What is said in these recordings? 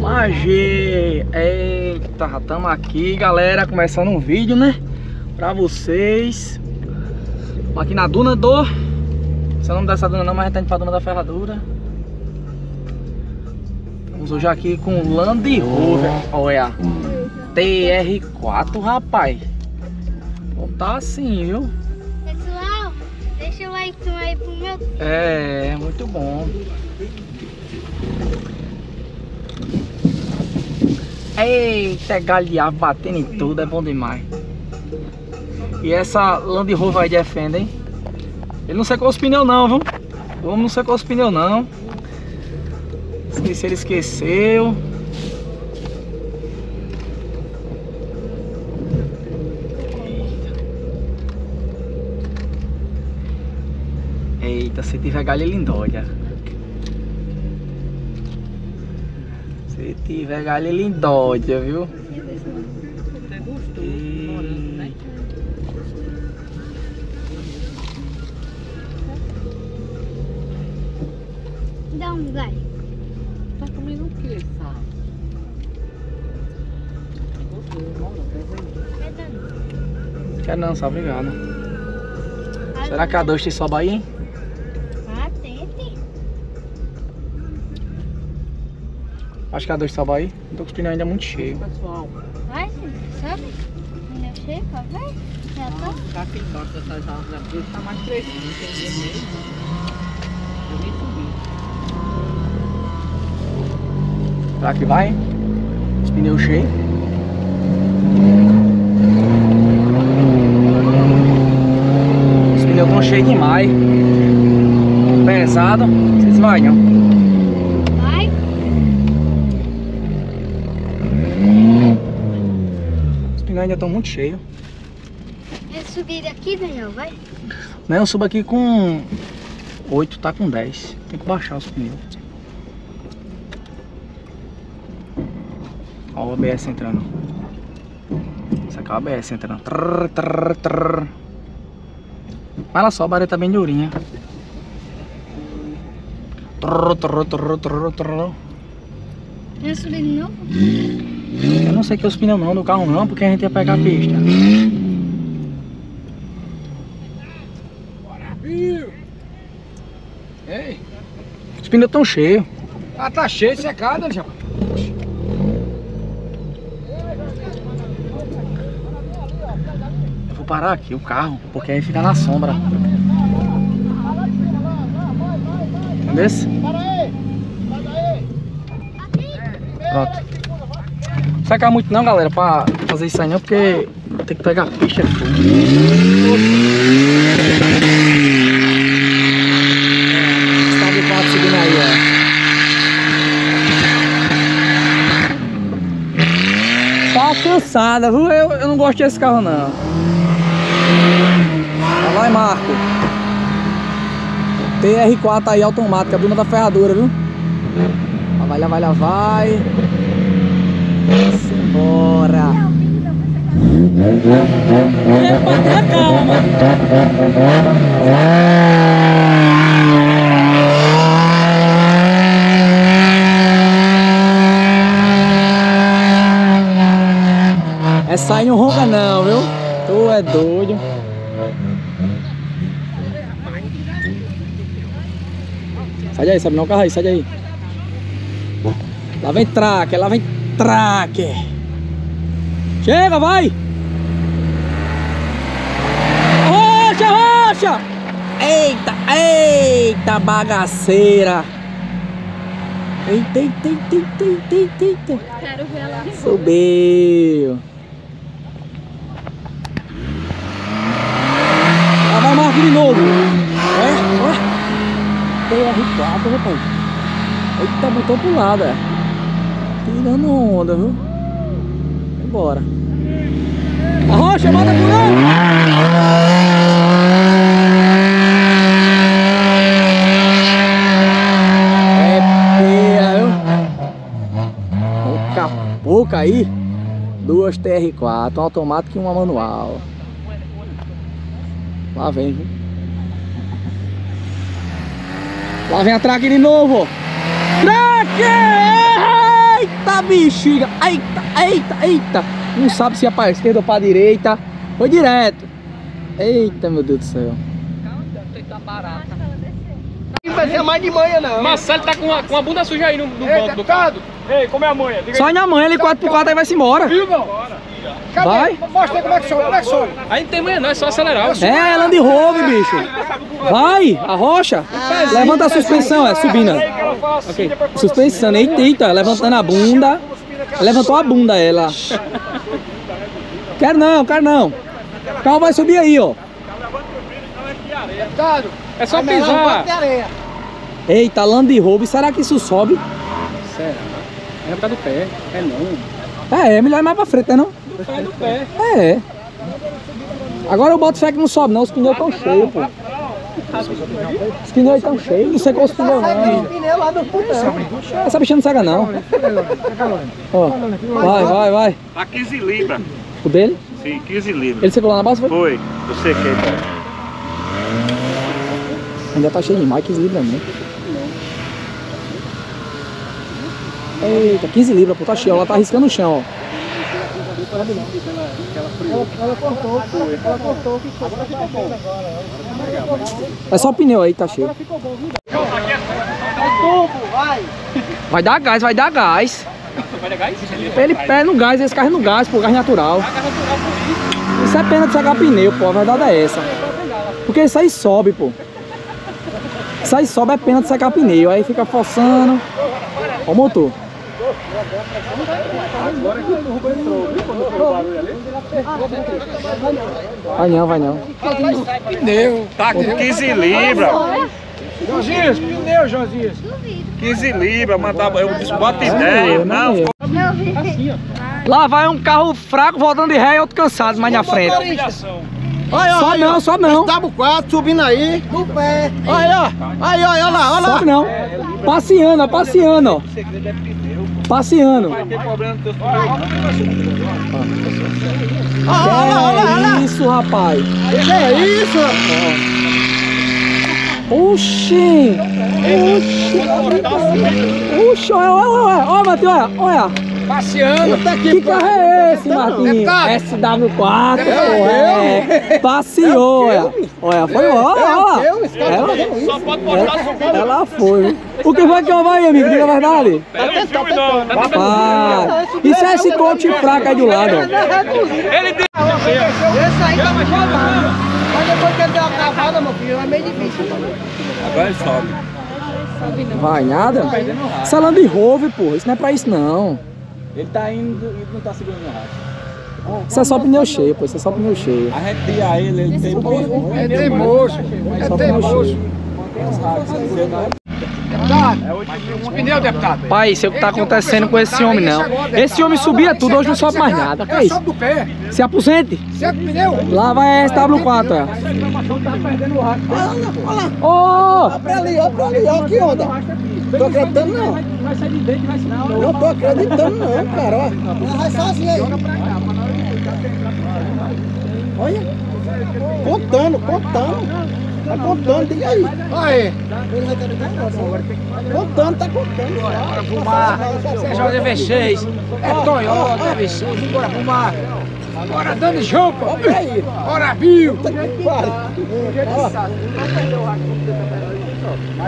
Magê! Eita, estamos aqui, galera, começando um vídeo, né? Pra vocês. Aqui na Duna do... Esse é o nome dessa duna não, mas a gente tá indo pra Duna da Ferradura. Estamos hoje aqui com Land Rover. Olha, TR4, rapaz. Tá assim, viu? Deixa o like aí pro meu. É, muito bom. Eita, galhar batendo em tudo, é bom demais. E essa Land Rover aí defende, hein? Ele não secou os pneus não, viu? Homem não secou os pneus não. Esqueci, ele esqueceu. Eita, se tiver galho ele endóia. Se tiver galho ele endóia, viu? E... Dá um galho. Tá comendo o que, sabe? Quer não, só obrigado. Será que a 2 tem soba aí, hein? Acho que a 2 soba aí. Não tô com os pneus ainda muito cheios. Pessoal, Vai, sabe? Pneu cheio, pra ver? Já tá. já que gosta dessas árvores aqui, tá mais crescido, entendeu mesmo? Eu nem subi. Será que vai? Os pneus cheios. Os pneus estão cheios demais. Pesado. Vocês vai não. Vai. Pneus ainda estão muito cheios. Eu subir aqui, Daniel, vai. Não, eu subo aqui com 8, tá com 10. Tem que baixar os pneus. Ó o ABS entrando. Essa aqui é o ABS entrando. Trrr, trrr, trrr. Olha só, a bareta tá bem durinha. Trrr, trrr, trrr, trrr, trrr. Eu subir de novo. Eu não sei que é os pneus não do carro não, porque a gente ia pegar a pista. Ei, Os pneus estão cheios. ah, tá cheio de secada, já. Eu vou parar aqui o carro, porque aí fica na sombra. Entendeu? Pronto. Secar muito não, galera, pra fazer isso aí não, porque tem que pegar a ó. Tá cansada, viu? Eu, eu não gosto desse carro não. Vai, Marco. TR4 aí automática, Bruna da Ferradura, viu? Lá vai, lá vai, lá vai. Simbora. Epa, tenha calma. Essa aí não ronca não, viu? Tu é doido. Sai daí, sabe não, carro aí, sai daí. Lá vem traque, lá vem traque. Chega, vai! Rocha, rocha! Eita, eita bagaceira! Eita, eita, eita, eita, eita, eita. Quero ver ela. Subiu. Lá vai Marco de novo. É, ó. TR4, rapaz. Eita, botou pro lado, é. Tirando onda, viu? Vambora. Arrocha, manda por lá. Pouca aí. Duas TR4, uma automática e uma manual. Lá vem, viu? Lá vem a traque de novo. Traque! Eita bexiga! Eita, eita, eita! Não sabe se é pra esquerda ou pra direita. Foi direto. Eita, meu Deus do céu. Tá barata. Não vai ser mais de manhã, não. Marcelo tá com a, com a bunda suja aí no, no Ei, banco do carro. Ei, como é a manha? Diga Só na manhã ele 4x4 aí vai se embora. viu, não? Cadê? Vai. Mostra aí como é que sobe, como é que sobe. aí não tem manha não, é só acelerar. É, Land Rover, bicho. Vai, arrocha. Levanta a suspensão, é, subindo. Ok. Suspensão, eita, eita, levantando a bunda. Levantou a bunda ela. Quero não, quero não. O carro vai subir aí, ó. É só pisar. Eita, Land Rover, será que isso sobe? Será? É por causa do pé. É não. É, é melhor ir mais pra frente, né não? É do pé. É. Agora eu boto fé que não sobe não, os pneus estão cheios, pô. Os pneus estão cheios, não sei qual os pneus não. Pneu lá do putão. Essa bicha não cega não. Ó, vai, vai, vai. A 15 libras. O dele? Sim, 15 libras. Ele secou lá na base, foi? Foi, eu sequei. Ainda tá cheio demais, 15 libras mesmo. Eita, 15 libras, pô, tá cheio, ela tá arriscando o chão, ó. É só pneu aí que tá cheio. Vai dar gás, vai dar gás. Ele pé no gás, esse carro é no gás, pô, gás natural. Isso é pena de secar pneu, pô, a verdade é essa. Porque isso aí sobe, pô. Isso aí sobe é pena de secar pneu, aí fica forçando. Ó o motor. Vai não, vai não. Pneu. Tá com 15 libras. Josias, pneu, Josias. 15 libras, mas tá, eu disse, bota É ideia. é Não, vi. Lá vai um carro fraco voltando de ré e outro cansado mais na frente. Olha, Só não, só não. Tábua 4 subindo aí. No pé. Olha, ó. Aí, ó, olha lá, olha lá. Só não. Passeando, ó, passeando. Passeando. Olha lá, olha lá, olha isso, rapaz. Que é isso? Oxi! Oxi! Oxi, olha, olha, olha, olha, Matheus, olha, olha. Passeando. Tá aqui, Que carro é esse, Marquinhos? Deputado. SW4, É pô, é. Passeou, olha. Olha, foi, olha, olha. tá isso. Só pode mostrar subindo. Ela, ela foi. O que foi que eu vai, amigo? Diga a verdade. Tá filme não. Tá Ah, isso é esse coach fraco aí do lado. Ele deu. Esse aí tá puxando. Mas depois que ele deu uma cavada, meu filho, é meio difícil. Agora ele sobe. Vai nada? É Land Rover, porra. Isso não é pra isso, não. Ele tá indo e não tá segurando o racho. Isso é só pneu cheio, pô. Isso é só pneu cheio. Arrepia ele, ele tem É teimoso. É teimoso. Deputado, os pneus, deputado. Pai, isso é o que tá acontecendo com esse homem, não. Esse homem subia tudo, hoje não sobe mais nada. Que é É isso? sobe do pé. Se aposente. Pneu. Lá vai a SW4, ó. Ó! Pra ali, ó, pra ali, ó, que onda. Tô acreditando não. Não tô acreditando não, cara, ó. Vai sozinho aí. Olha. Contando, contando. Tá contando, diga aí. Aí. Contando, tá contando. Bora fumar. Seja o V6. É Toyota, é V6. Bora fumar. Bora dando chupa. Bora viu.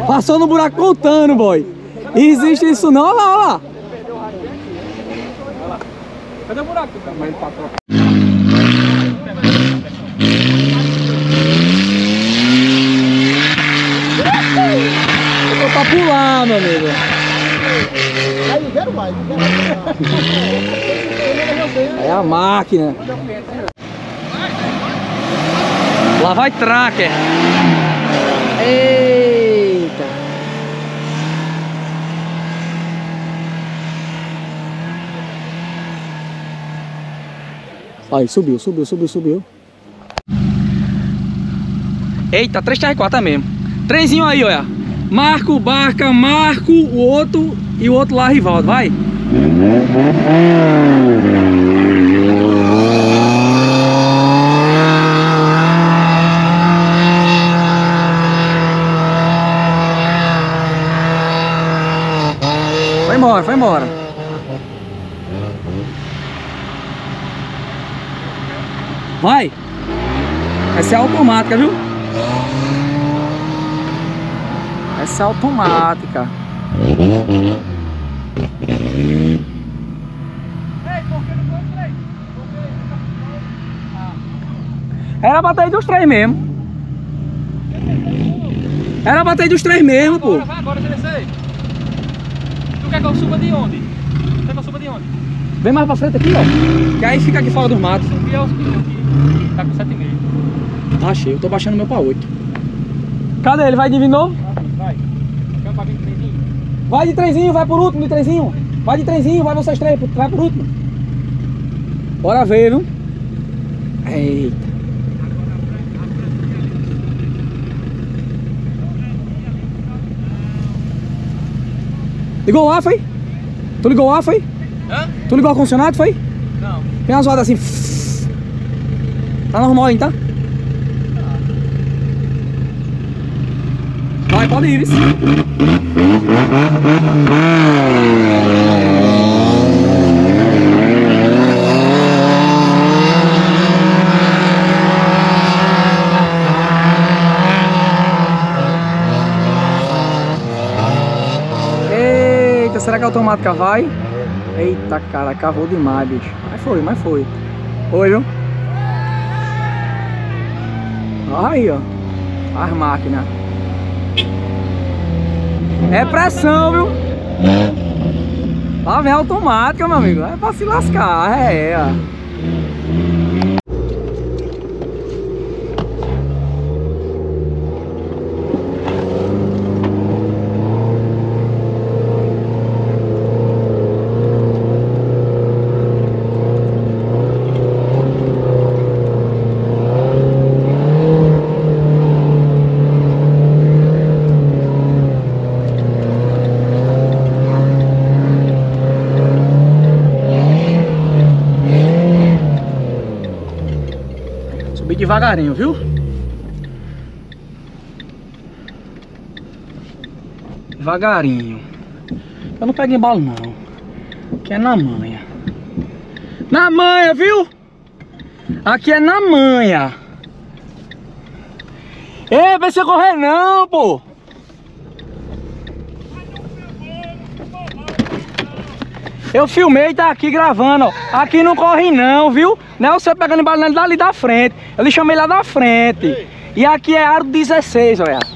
Passou no buraco contando, boy. Existe isso não, olha lá, olha lá. Cadê o buraco? Eu tô pra pular, meu amigo. É a máquina. Lá vai tracker. Eita. Aí, subiu, subiu, subiu, subiu. Eita, 3TR4 é mesmo. Trenzinho aí, olha. Marco, Barca, Marco, o outro e o outro lá, Rivaldo. Vai. Foi embora, foi embora. Vai. Essa é automática, viu? Essa é automática. Era pra ter ido dos três mesmo. Era pra ter ido dos três mesmo, pô. Agora. Tu quer que eu suba de onde? Tu quer que eu suba de onde? Vem mais pra frente aqui, ó. Que aí fica aqui fora dos matos. Aqui é o seguinte, aqui. Tá com 7,5. Tá cheio, eu tô baixando o meu pra 8. Cadê ele? Vai de novo? Vai. Pavinho de trenzinho? Vai de trenzinho, vai por último de trenzinho. Vai de trenzinho, vai vocês três, vai por último. Bora ver, viu? Eita. Ligou o ar, foi? Tu ligou o ar, foi? Hã? Tu ligou o ar-condicionado, foi? Não. Tem uma zoada assim. Tá normal, hein, tá? Vai, pode ir? Eita, será que a automática vai? Eita, cara, cavou demais, bicho. Mas foi, mas foi. Foi, viu? Aí, ó. As máquinas. É pressão, viu? Lá vem automática, meu amigo. É pra se lascar, é, é. Devagarinho, viu? Devagarinho. Eu não pego embalo não. Aqui é na manha. Na manha, viu? Aqui é na manha. Ei, vai você correr não, pô. Eu filmei e tá aqui gravando, ó. Aqui não corre não, viu? Não é você pegando ele dali da frente. Eu lhe chamei lá da frente. E aqui é aro 16, olha.